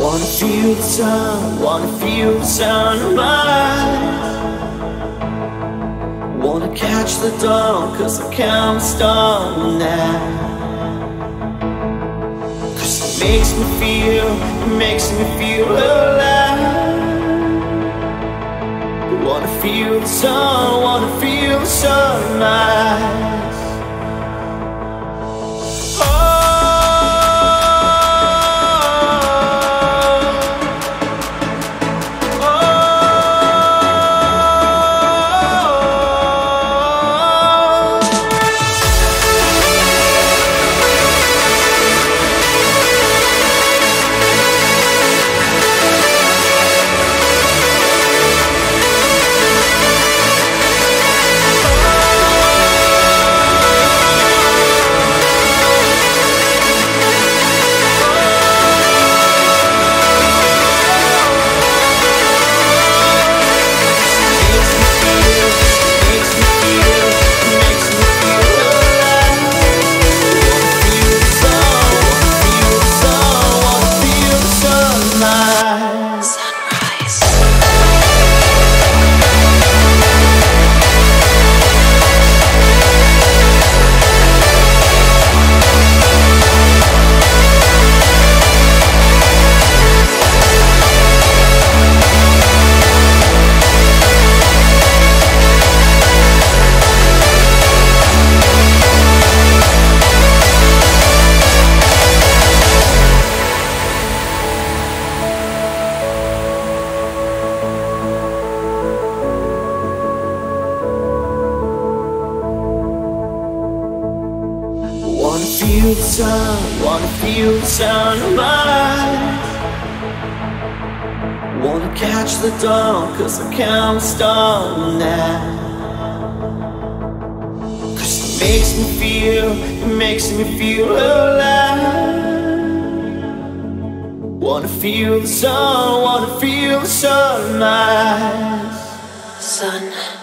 Wanna feel the sun, wanna feel the sunrise Wanna catch the dawn, cause I can't stop now. Cause it makes me feel, it makes me feel alive. Wanna feel the sun, wanna feel the sunrise. Feel the sun, wanna feel the sunrise. Wanna catch the dawn, cause I can't stop now. Cause it makes me feel, it makes me feel alive. Wanna feel the sun, wanna feel the sunrise. Sun.